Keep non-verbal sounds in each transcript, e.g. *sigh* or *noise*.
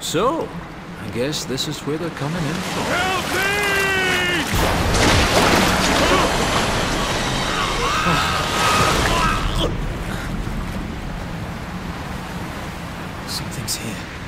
So, I guess this is where they're coming in from. Help me! Something's here.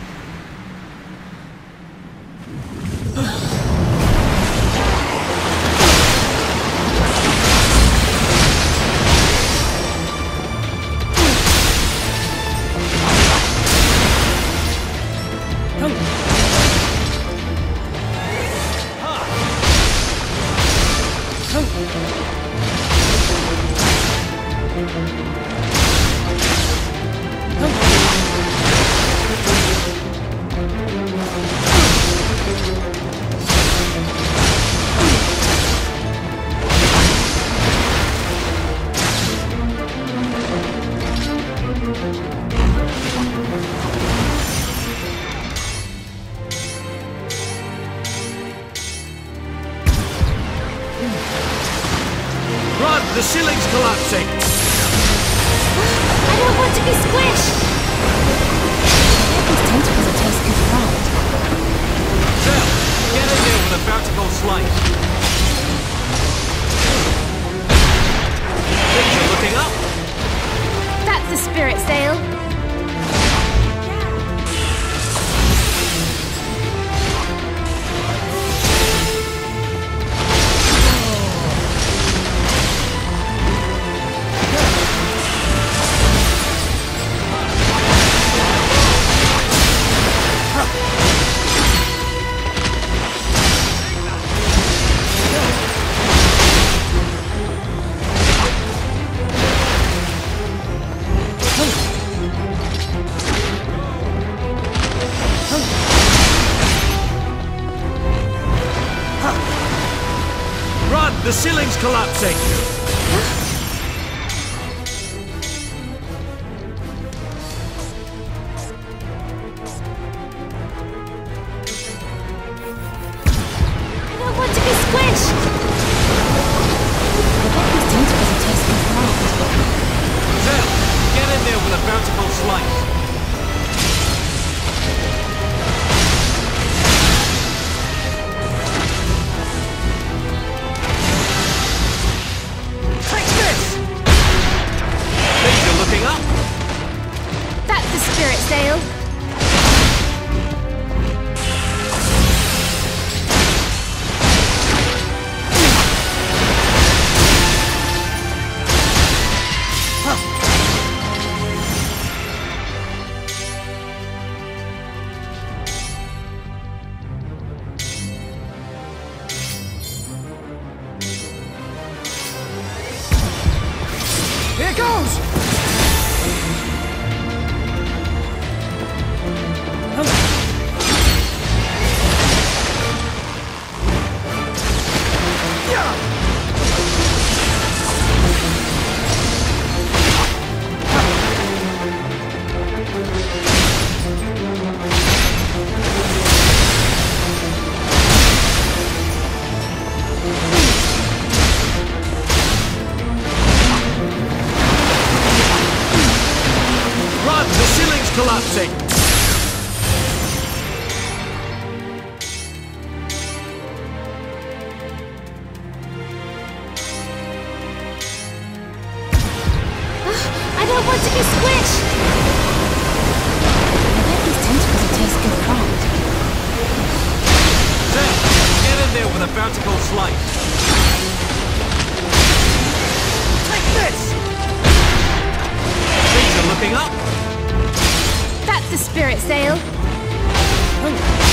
collapsing. it goes! the spirit sail. Oh.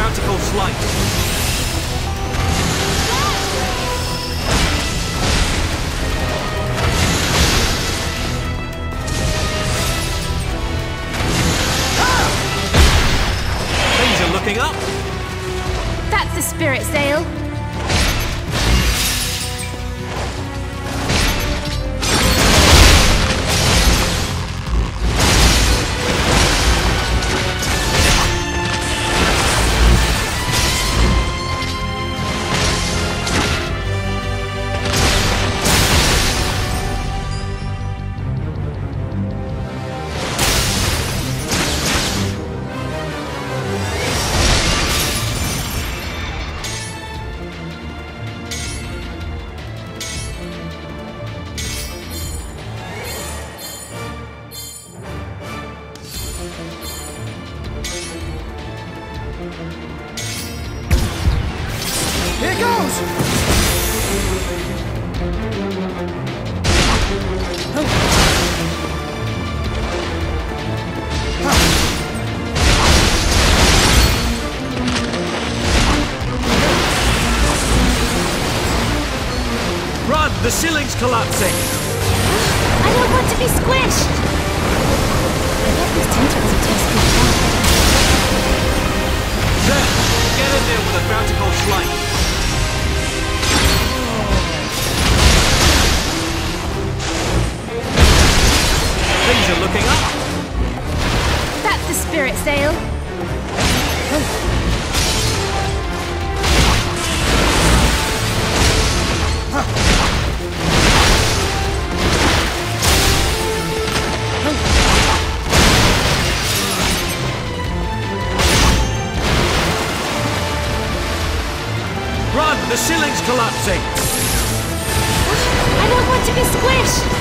Vertical up. That's the spirit, Zael. Here goes! Run, the ceiling's collapsing. I don't want to be squished! I bet these tentacles will taste good fried. Zael, get in there with a vertical slice. Are looking up. That's the spirit, Zael. Run, the ceiling's collapsing. I don't want to be squished!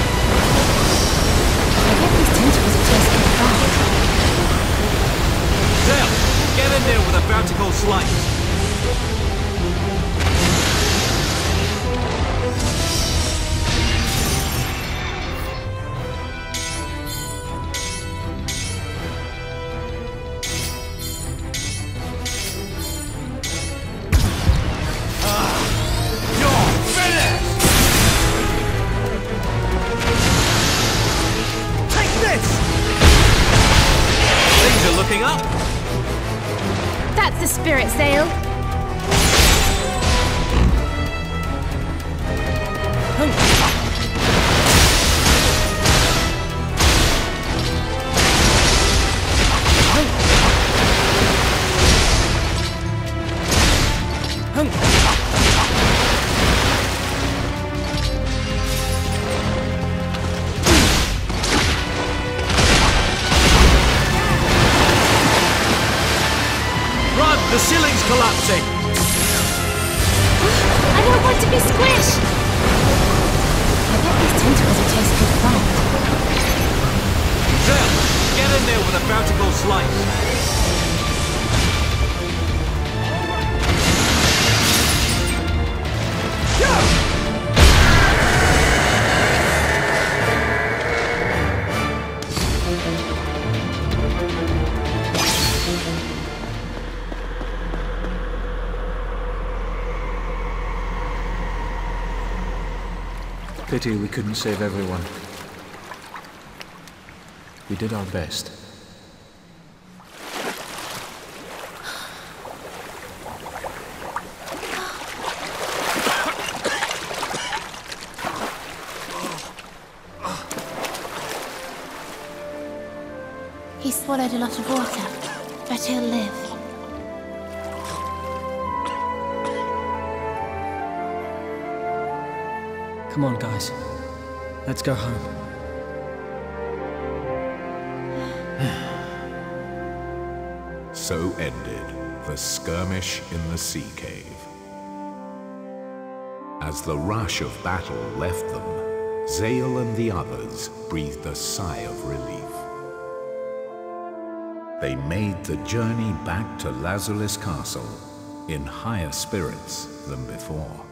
I bet these tentacles will taste good fried. Zael, get in there with a vertical slice. Spirit, the ceiling's collapsing. I don't want to be squished! I bet these tentacles will taste good fried. Zael, get in there with a vertical slice. Pity we couldn't save everyone. We did our best. He swallowed a lot of water, but he'll live. Come on, guys. Let's go home. *sighs* So ended the skirmish in the sea cave. As the rush of battle left them, Zael and the others breathed a sigh of relief. They made the journey back to Lazulis Castle in higher spirits than before.